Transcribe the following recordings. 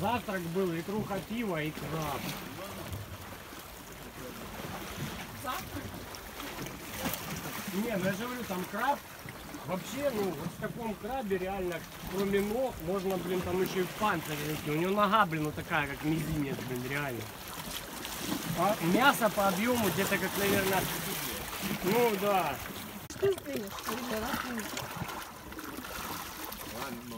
Завтрак был и круха пива, и краб. Не, ну я же говорю, там краб. Вообще, ну, вот в таком крабе реально, кроме ног, можно, блин, там еще и в панцире найти. У него нога, блин, вот такая, как мизинец, блин, реально. А мясо по объему где-то как, наверное, ну да. Ты сдыешь, Ладно,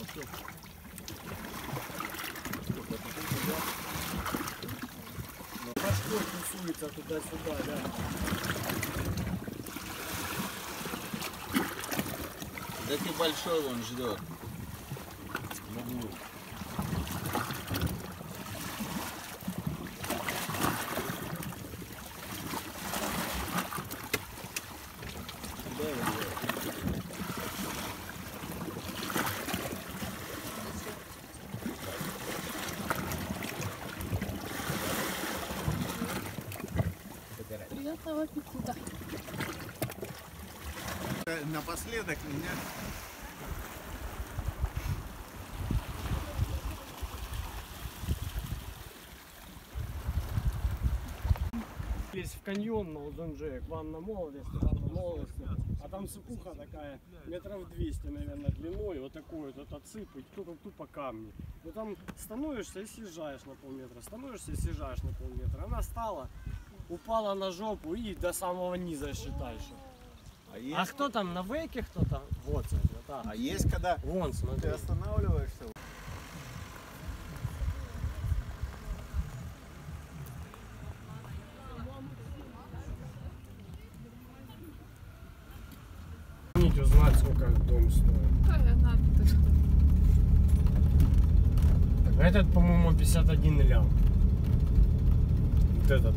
тусуется туда-сюда, да. Да ты большой он ждет. В углу. Приятного аппетита. Напоследок меня Есть в каньон на Узунже, к вам на молодости, вам на молодости. А там сыпуха такая, метров 200, наверное, длиной, вот такой вот этот отсып, и тупо, тупо камни. Ну там становишься и съезжаешь на полметра, становишься и съезжаешь на полметра. Она стала, упала на жопу и до самого низа считай. А есть, А кто там, на вейке кто-то? Вот, смотри, вот так. а есть когда Вон, ты смотри. останавливаешься, Хотите узнать, сколько дом стоит. Ты? Этот, по-моему, 51 лям. Вот этот